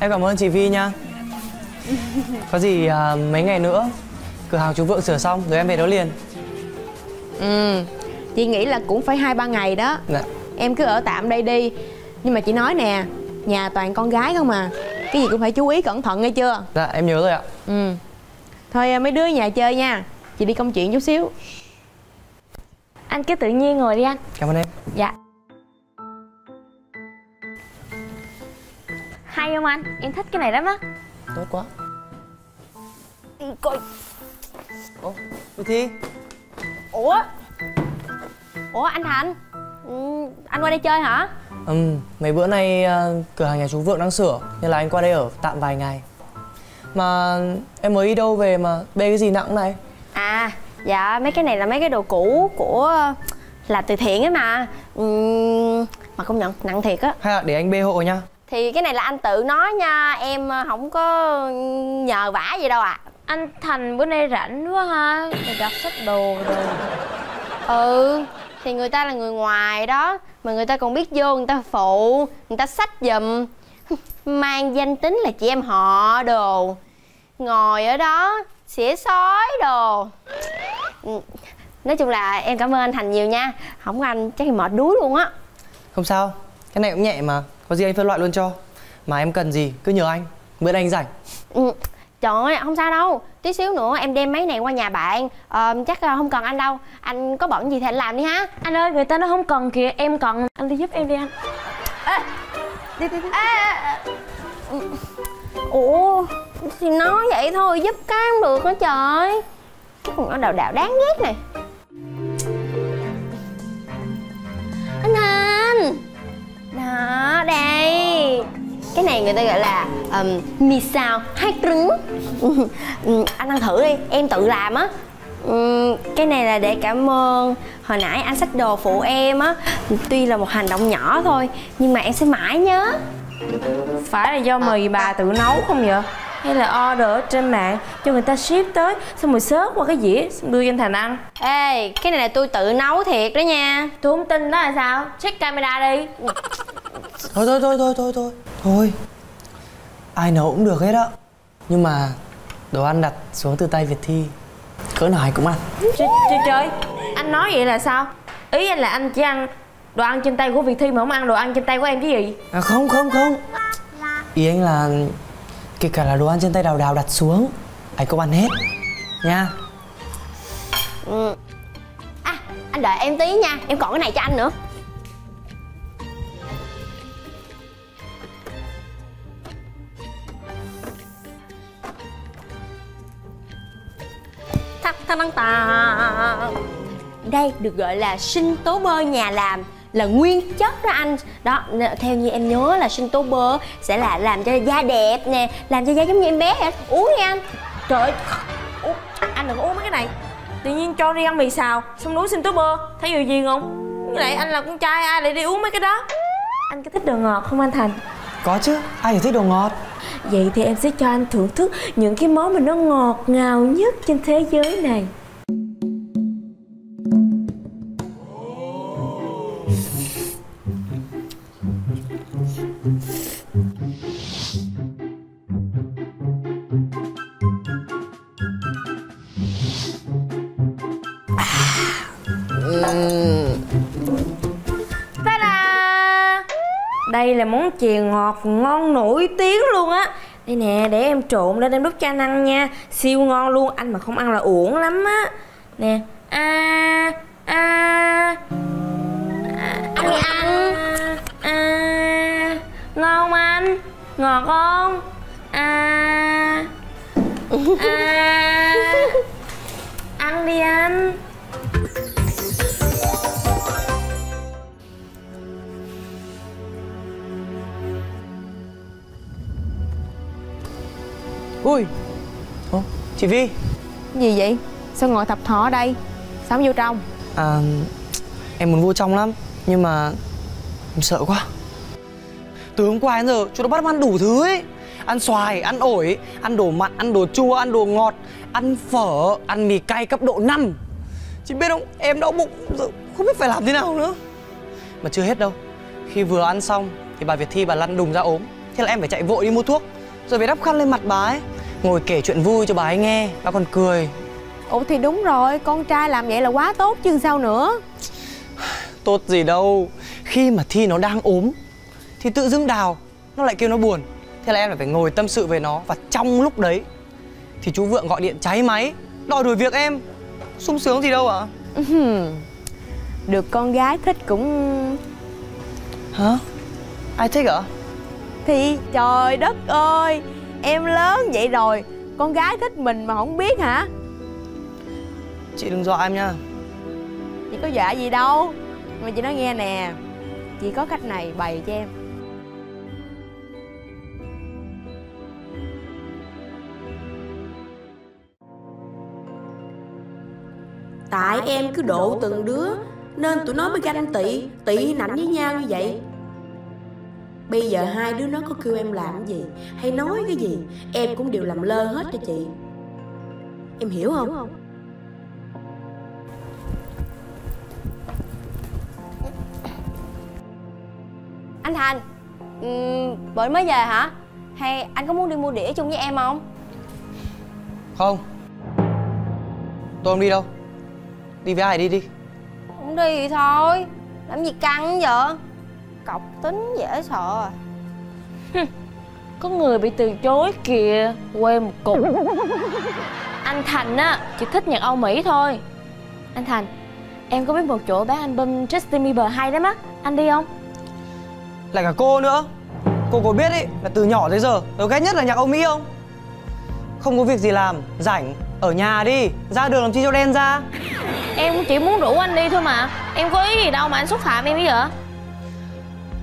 Em cảm ơn chị Vi nha. Có gì à, mấy ngày nữa Cửa hàng chú Vượng sửa xong rồi em về đó liền. Ừ Chị nghĩ là cũng phải hai ba ngày đó. Dạ. Em cứ ở tạm đây đi. Nhưng mà chị nói nè Nhà toàn con gái không mà Cái gì cũng phải chú ý cẩn thận nghe chưa? Dạ em nhớ rồi ạ. Ừ. Thôi à, mấy đứa nhà chơi nha. Chị đi công chuyện chút xíu. Anh cứ tự nhiên ngồi đi anh. Cảm ơn em. Dạ Hay không anh? Em thích cái này lắm á. Tốt quá. Đi coi. Ồ, Vi Thi? Ủa? Ủa anh Thành? Ừ, Anh qua đây chơi hả? Ừm, mấy bữa nay à, cửa hàng nhà chú Vượng đang sửa Nên là anh qua đây ở tạm vài ngày. Mà em mới đi đâu về mà bê cái gì nặng này? À dạ mấy cái này là mấy cái đồ cũ của làm từ thiện ấy mà. Ừm, Mà công nhận nặng thiệt á. Hay là để anh bê hộ nha Thì cái này là anh tự nói nha Em ờ, không có nhờ vả gì đâu ạ. Anh Thành bữa nay rảnh quá ha Rồi đặt sách đồ rồi. Ừ Thì người ta là người ngoài đó Mà người ta còn biết vô người ta phụ Người ta xách giùm. Mang danh tính là chị em họ đồ. Ngồi ở đó Xỉa sói đồ. Ừ, Nói chung là em cảm ơn anh Thành nhiều nha. Không có anh chắc thì mệt đuối luôn á. Không sao, cái này cũng nhẹ mà Có gì anh phân loại luôn cho. Mà em cần gì cứ nhờ anh. Bữa nay anh rảnh. Ừ. Trời ơi không sao đâu. Tí xíu nữa em đem mấy này qua nhà bạn. Ờ, Chắc ờ, không cần anh đâu. Anh có bận gì thì anh làm đi ha. Anh ơi người ta nó không cần kìa. Em cần Anh đi giúp em đi anh. Ê, ê, ê. Ừ. Ủa Thì nói vậy thôi giúp cái không được hả trời? Cái con nhỏ đạo đạo đáng ghét này Đó đây. Cái này người ta gọi là um, mì xào hai trứng. Anh ăn thử đi Em tự làm á. Ừm, cái này là để cảm ơn hồi nãy anh xách đồ phụ em á. Tuy là một hành động nhỏ thôi nhưng mà em sẽ mãi nhớ. Phải là do mì bà tự nấu không vậy? Hay là order ở trên mạng cho người ta ship tới Xong rồi xớt qua cái dĩa xong đưa cho anh Thành ăn? Ê cái này là tôi tự nấu thiệt đó nha. Tôi không tin đó là sao? Check camera đi Thôi thôi thôi thôi thôi thôi. Thôi. Ai nấu cũng được hết á. Nhưng mà Đồ ăn đặt xuống từ tay Việt Thi Cỡ nào anh cũng ăn. Trời, trời, trời Anh nói vậy là sao? Ý anh là anh chỉ ăn đồ ăn trên tay của Việt Thi mà không ăn đồ ăn trên tay của em chứ gì? à, Không không không. Ý anh là Kể cả là đồ ăn trên tay đào đào đặt xuống Anh cũng ăn hết. Nha. Ừ. à anh đợi em tí nha. Em còn cái này cho anh nữa thắt tà đây được gọi là sinh tố bơ nhà làm là nguyên chất đó anh. Đó theo như em nhớ là sinh tố bơ sẽ là làm cho da đẹp nè làm cho da giống như em bé vậy. Uống đi anh. Trời ơi Ủa, Anh đừng có uống mấy cái này. Tự nhiên cho đi ăn mì xào Xong núi sinh tố bơ. Thấy điều gì không? Với lại anh là con trai ai lại đi uống mấy cái đó? Anh có thích đồ ngọt không anh Thành? Có chứ, Ai thì thích đồ ngọt? Vậy thì em sẽ cho anh thưởng thức những cái món mà nó ngọt ngào nhất trên thế giới này. Món chè ngọt ngon nổi tiếng luôn á. Đây nè, để em trộn lên em đút cho anh ăn nha. Siêu ngon luôn, anh mà không ăn là uổng lắm á. Nè, a a anh đi ăn a Ngon không anh? Ngọt không? À À Ăn đi anh Ui. Ồ, chị Vi. Gì vậy? Sao ngồi thập thọ ở đây? Sao không vô trong? À, em muốn vô trong lắm Nhưng mà em sợ quá. Từ hôm qua đến giờ chú đã bắt em ăn đủ thứ ấy. Ăn xoài, ăn ổi, ăn đồ mặn, ăn đồ chua, ăn đồ ngọt Ăn phở, ăn mì cay cấp độ 5 Chị biết không, em đau bụng không biết phải làm thế nào nữa. Mà chưa hết đâu. Khi vừa ăn xong thì bà Việt Thi bà lăn đùng ra ốm. Thế là em phải chạy vội đi mua thuốc Rồi về đắp khăn lên mặt bà ấy. Ngồi kể chuyện vui cho bà ấy nghe Bà còn cười. Ủa thì đúng rồi con trai làm vậy là quá tốt chứ sao nữa? Tốt gì đâu Khi mà Thi nó đang ốm Thì tự dưng đào Nó lại kêu nó buồn. Thế là em lại phải ngồi tâm sự về nó Và trong lúc đấy Thì chú Vượng gọi điện cháy máy Đòi đuổi việc em. Sung sướng gì đâu ạ? Được con gái thích cũng Hả? Ai thích ạ? Thì trời đất ơi em lớn vậy rồi con gái thích mình mà không biết hả? Chị đừng dọa em nha. Chị có dọa gì đâu mà chị nói nghe nè chị có cách này bày cho em. Tại em cứ độ từng đứa Nên tụi nó mới ganh tị Tị nạnh với nhau như vậy Bây giờ hai đứa nó có kêu em làm cái gì Hay nói cái gì Em cũng đều làm lơ hết cho chị Em hiểu không? Anh Thành um, Vợ mới về hả? Hay anh có muốn đi mua đĩa chung với em không? Không Tôi không đi đâu Đi với ai đi đi Không đi thì thôi Làm gì căng vậy? Cọc tính dễ sợ. À Có người bị từ chối kìa Quê một cục. Anh Thành á Chỉ thích nhạc Âu Mỹ thôi. Anh Thành Em có biết một chỗ bán album Justin Bieber hay lắm á? Anh đi không? Lại cả cô nữa. Cô có biết ý là từ nhỏ tới giờ Tôi ghét nhất là nhạc Âu Mỹ không? Không có việc gì làm Rảnh Ở nhà đi Ra đường làm chi cho đen ra. Em cũng chỉ muốn rủ anh đi thôi mà. Em có ý gì đâu mà anh xúc phạm em bây giờ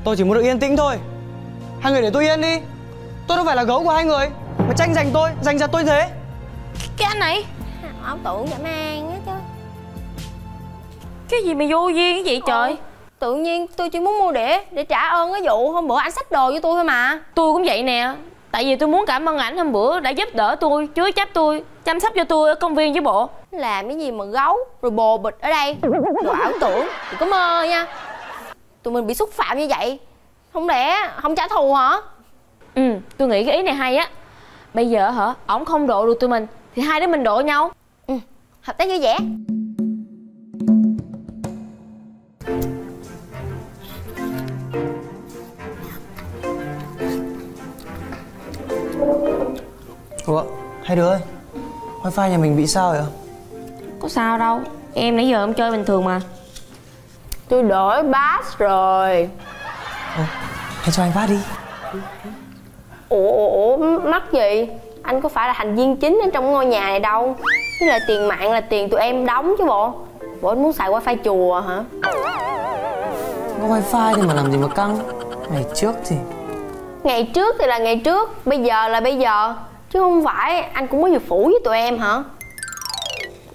Tôi chỉ muốn được yên tĩnh thôi. Hai người để tôi yên đi. Tôi đâu phải là gấu của hai người Mà tranh giành tôi Giành giật tôi thế. Cái anh này. Ảo tưởng dã man á chứ. Cái gì mà vô duyên cái vậy trời? Tự nhiên tôi chỉ muốn mua đĩa Để trả ơn cái vụ hôm bữa anh xách đồ cho tôi thôi mà. Tôi cũng vậy nè. Tại vì tôi muốn cảm ơn ảnh hôm bữa đã giúp đỡ tôi Chứa chấp tôi Chăm sóc cho tôi ở công viên chứ bộ. Làm cái gì mà gấu Rồi bồ bịch ở đây. Rồi ảo tưởng. Đừng có mơ nha Tụi mình bị xúc phạm như vậy? Không lẽ không trả thù hả? Ừ tôi nghĩ cái ý này hay á. Bây giờ hả Ổng không độ được tụi mình Thì hai đứa mình độ nhau. Ừ, Hợp tác vui vẻ. Ủa Hai đứa ơi Wifi nhà mình bị sao vậy? Có sao đâu Em nãy giờ em chơi bình thường mà Tôi đổi bass rồi. Hãy cho anh phát đi. Ủa, ủa, ủa, mắc gì? Anh có phải là thành viên chính ở trong ngôi nhà này đâu. Với lại tiền mạng là tiền tụi em đóng chứ bộ. Bộ anh muốn xài wifi chùa hả? Có wifi thì mà làm gì mà căng? Ngày trước thì Ngày trước thì là ngày trước Bây giờ là bây giờ. Chứ không phải anh cũng có gì phủ với tụi em hả?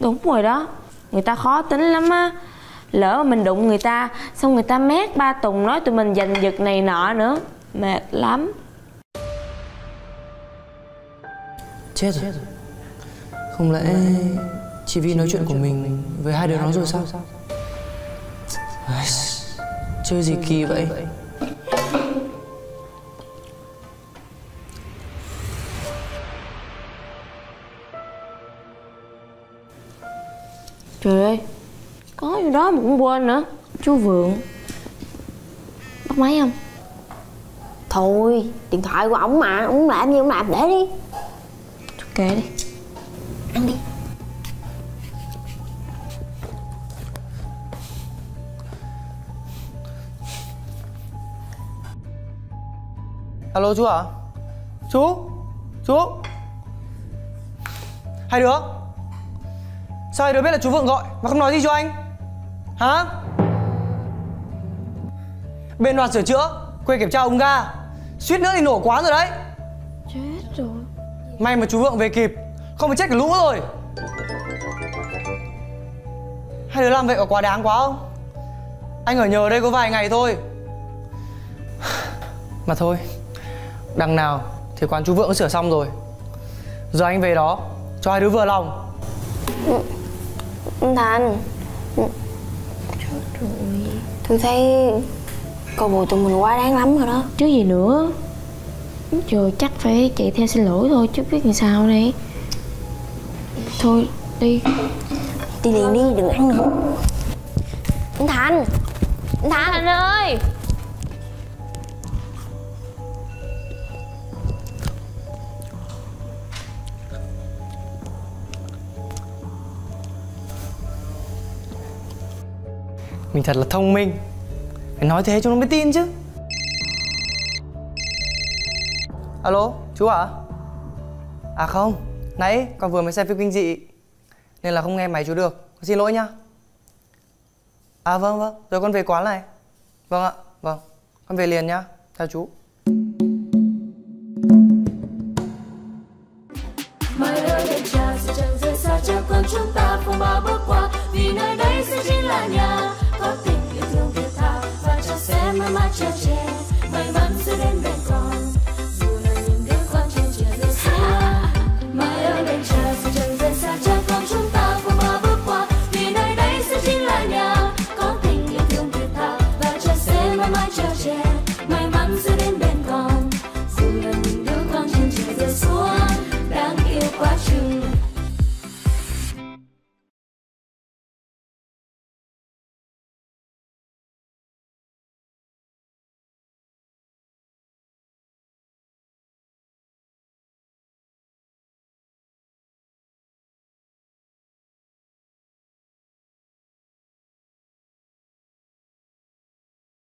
Đúng rồi đó. Người ta khó tính lắm á Lỡ mà mình đụng người ta Xong người ta mét ba tùng nói tụi mình giành giật này nọ nữa. Mệt lắm. Chết rồi. Không lẽ Chỉ vì nói chuyện của mình Với hai đứa nó rồi sao? Chơi gì kỳ vậy? Trời ơi đó mà cũng quên nữa. Chú Vượng. Bắt máy không? Thôi, điện thoại của ổng mà Ổng làm gì ổng làm để đi. Kệ đi. Ăn đi. Alo chú ạ Chú? Chú? Hai đứa? Sao hai đứa biết là chú Vượng gọi Mà không nói gì cho anh Hả? Bên đoàn sửa chữa Quay kiểm tra ống ga. Suýt nữa thì nổ quán rồi đấy. Chết rồi. May mà chú Vượng về kịp Không phải chết cả lũ rồi. Hai đứa làm vậy có quá đáng quá không? Anh ở nhờ đây có vài ngày thôi. Mà thôi Đằng nào thì quán chú Vượng cũng sửa xong rồi. Giờ anh về đó Cho hai đứa vừa lòng. Anh Thành Tôi thấy Cô bồ tụi mình quá đáng lắm rồi đó. Chứ gì nữa. Rồi chắc phải chạy theo xin lỗi thôi chứ biết làm sao đây. Thôi đi. Đi liền đi đừng ăn nữa. Anh Thành! Anh Thành Thành ơi Mình thật là thông minh. Phải nói thế cho nó mới tin chứ. Alo, chú à? À không, nãy con vừa mới xem phim kinh dị Nên là không nghe máy chú được. Xin lỗi nhá. À vâng vâng, rồi con về quán này. Vâng ạ, vâng. Con về liền nhá, chào chú. Có tình